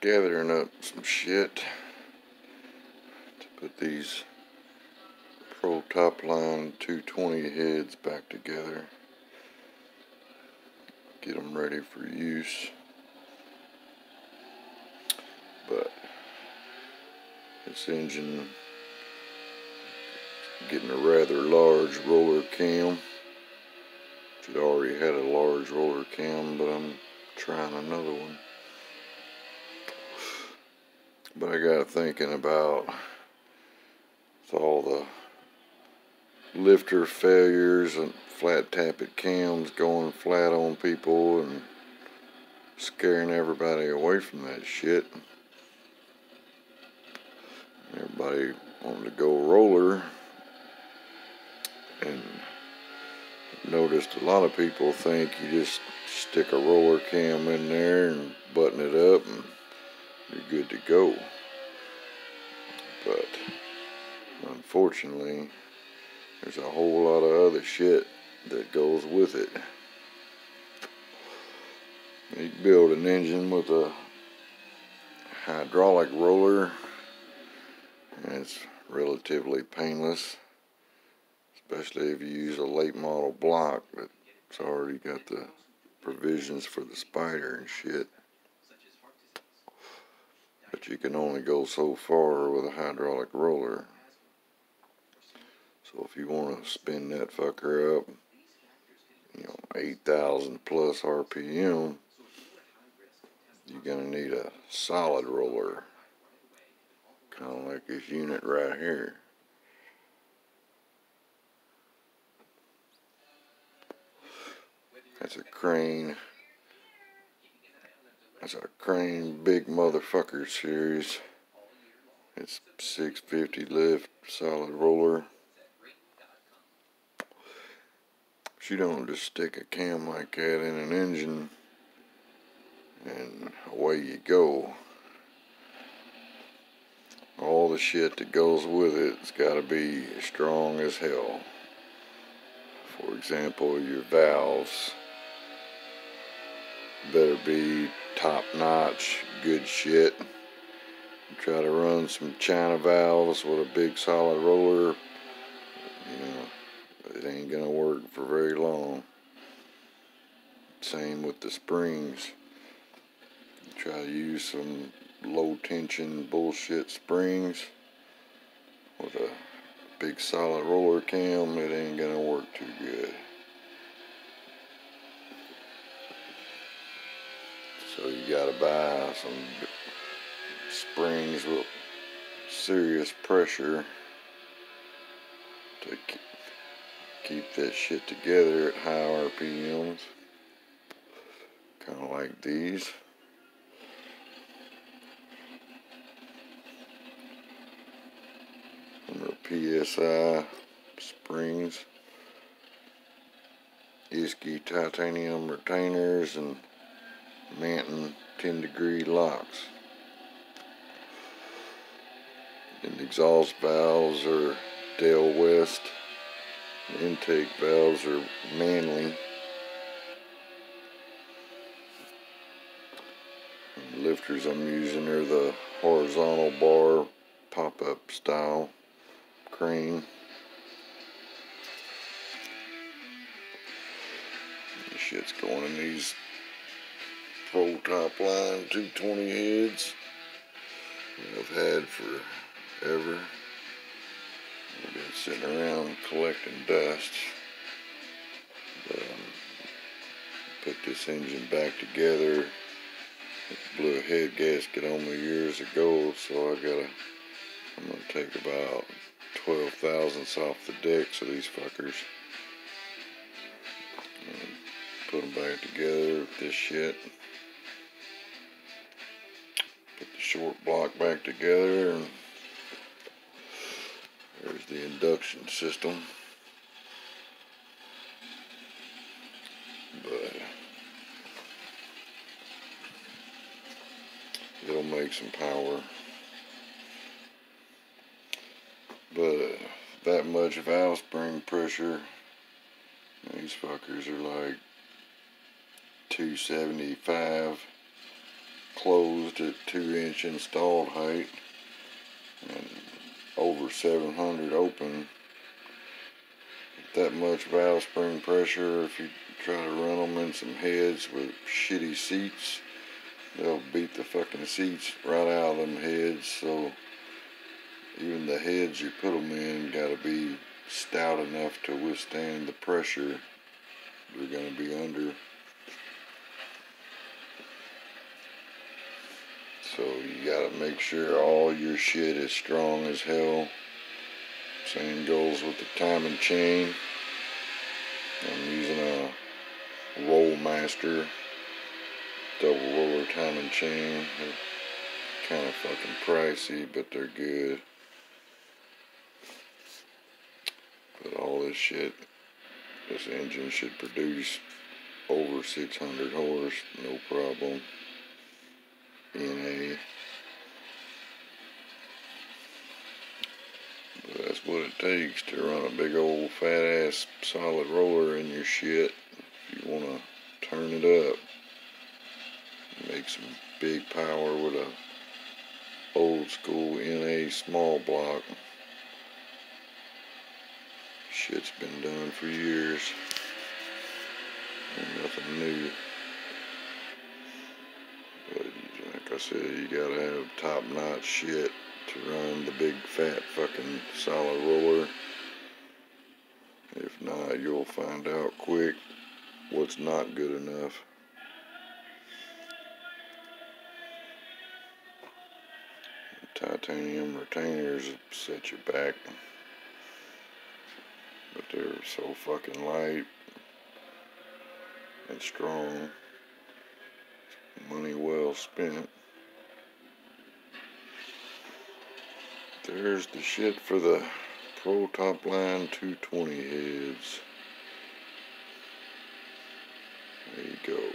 gathering up some shit to put these Pro Top Line 220 heads back together. Get them ready for use. But this engine getting a rather large roller cam. It already had a large roller cam, but I'm trying another one. But I got thinking about all the lifter failures and flat tappet cams going flat on people and scaring everybody away from that shit. Everybody wanted to go roller and noticed a lot of people think you just stick a roller cam in there and button it up and you're good to go. But unfortunately, there's a whole lot of other shit that goes with it. You build an engine with a hydraulic roller and it's relatively painless especially if you use a late model block that's already got the provisions for the spider and shit. But you can only go so far with a hydraulic roller. So if you want to spin that fucker up, you know, 8,000 plus RPM, you're going to need a solid roller. Kind of like this unit right here. That's a crane. That's a crane big motherfucker series. It's 650 lift solid roller. She don't just stick a cam like that in an engine and away you go. All the shit that goes with it's got to be strong as hell. For example, your valves better be top notch, good shit. Try to run some China valves with a big solid roller. You know, it ain't gonna work for very long. Same with the springs. Try to use some low tension bullshit springs with a big solid roller cam, it ain't gonna work too good. So you gotta buy some springs with serious pressure to keep that shit together at high RPMs. Kind of like these. PSI springs. Isky titanium retainers and Manton 10 degree locks. And the exhaust valves are Del West. The intake valves are Manley. And the lifters I'm using are the horizontal bar pop-up style crane. Shit's going in these Pro Top Line 220 heads I've had forever. I've been sitting around collecting dust. But, um, put this engine back together. It blew a head gasket on me years ago, so I gotta, I'm gonna take about 12 thousandths off the decks of these fuckers. And put them back together with this shit. Short block back together and there's the induction system. But it'll make some power. But that much valve spring pressure these fuckers are like 275 closed at 2 inch installed height and over 700 open. That much valve spring pressure, if you try to run them in some heads with shitty seats, they'll beat the fucking seats right out of them heads. So even the heads you put them in got to be stout enough to withstand the pressure they're going to be under. So you got to make sure all your shit is strong as hell. Same goes with the timing chain. I'm using a Rollmaster double roller timing chain. They're kind of fucking pricey, but they're good. But all this shit, this engine should produce over 600 horse, no problem. NA. But that's what it takes to run a big old fat ass solid roller in your shit. If you want to turn it up, make some big power with a old school NA small block. Shit's been done for years. Ain't nothing new. Said, you gotta have top notch shit to run the big fat fucking solid roller. If not, you'll find out quick what's not good enough. Titanium retainers set you back but they're so fucking light and strong. Money well spent. There's the shit for the Pro Top Line 220 heads. There you go.